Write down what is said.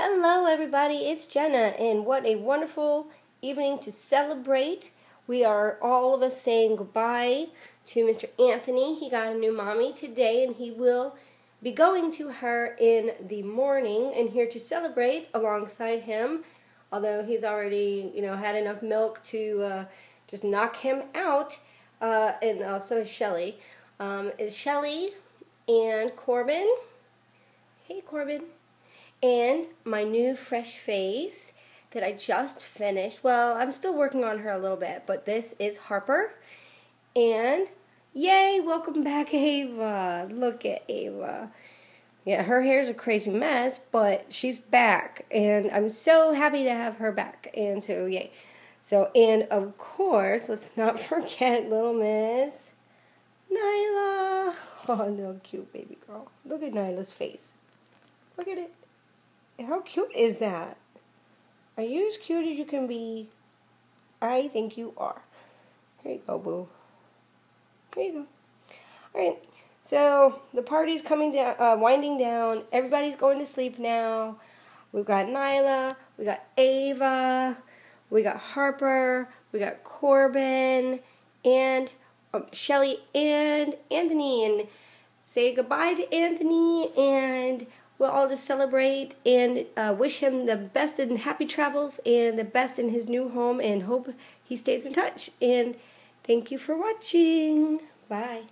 Hello, everybody. It's Jenna, and what a wonderful evening to celebrate. We are all of us saying goodbye to Mr. Anthony. He got a new mommy today, and he will be going to her in the morning. And here to celebrate alongside him, although he's already, you know, had enough milk to uh, just knock him out, uh, and also Shelly, um, is Shelly and Corbin. Hey, Corbin and my new fresh face that I just finished. Well, I'm still working on her a little bit, but this is Harper. And yay, welcome back, Ava. Look at Ava. Yeah, her hair's a crazy mess, but she's back, and I'm so happy to have her back. And so, yay. So, and of course, let's not forget little Miss Nyla. Oh, no, cute baby girl. Look at Nyla's face. Look at it. How cute is that? Are you as cute as you can be? I think you are. Here you go, boo. Here you go. All right. So the party's coming down, uh, winding down. Everybody's going to sleep now. We've got Nyla. We got Ava. We got Harper. We got Corbin and um, Shelly and Anthony. And say goodbye to Anthony and we'll all just celebrate and uh, wish him the best and happy travels and the best in his new home and hope he stays in touch. And thank you for watching. Bye.